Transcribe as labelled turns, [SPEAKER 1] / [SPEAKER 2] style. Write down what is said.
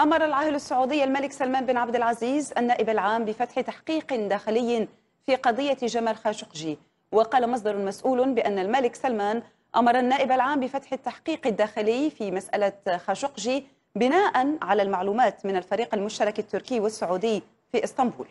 [SPEAKER 1] أمر العاهل السعودي الملك سلمان بن عبد العزيز النائب العام بفتح تحقيق داخلي في قضية جمال خاشقجي. وقال مصدر مسؤول بأن الملك سلمان أمر النائب العام بفتح التحقيق الداخلي في مسألة خاشقجي بناء على المعلومات من الفريق المشترك التركي والسعودي في إسطنبول.